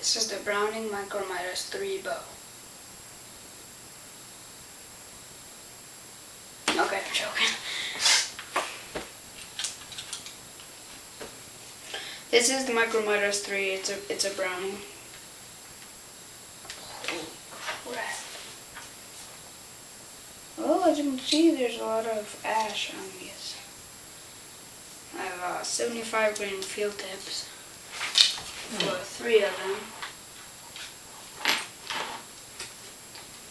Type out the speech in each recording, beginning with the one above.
This is the Browning Micro Midas 3 bow. Okay, I'm joking. This is the Micro Midas 3. It's a it's a Browning. Rat. Well, as you can see, there's a lot of ash on these. I have uh, 75 grain field tips for three of them.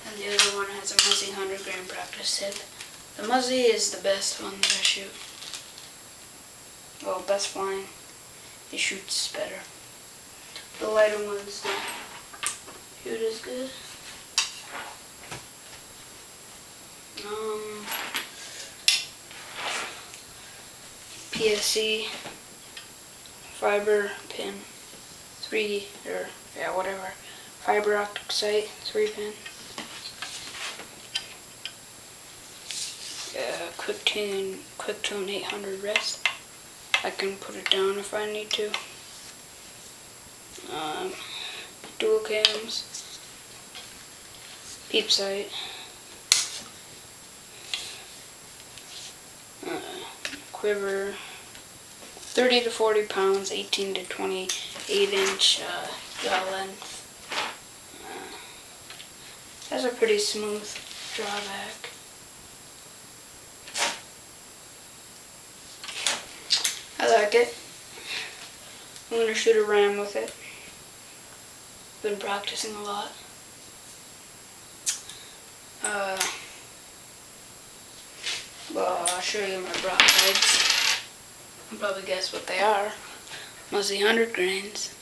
And the other one has a Muzzy 100 gram practice tip. The Muzzy is the best one that I shoot. Well, best flying. It shoots better. The lighter ones don't shoot as good. Um, PSC fiber pin, three or yeah whatever, fiber optic sight, three pin. Uh, quick tune, quick tune 800 rest. I can put it down if I need to. Um, dual cams, peep sight. uh, quiver 30 to 40 pounds 18 to 28 inch uh, yaw length. Uh, has a pretty smooth drawback. I like it. I'm gonna shoot a ram with it. Been practicing a lot. Uh, well, I'll show you my broadsides. You probably guess what they are. Mostly 100 grains.